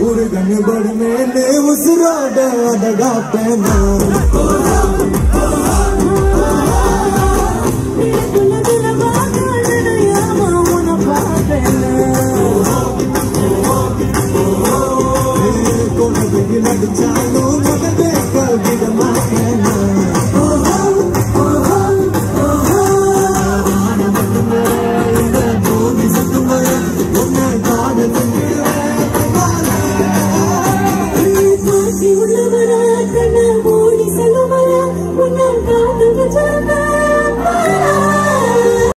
ஒரு கண்ணு படி மேலே உசுரோட அடடா பேனா. நடிச்சாலும் முதலே Ooh.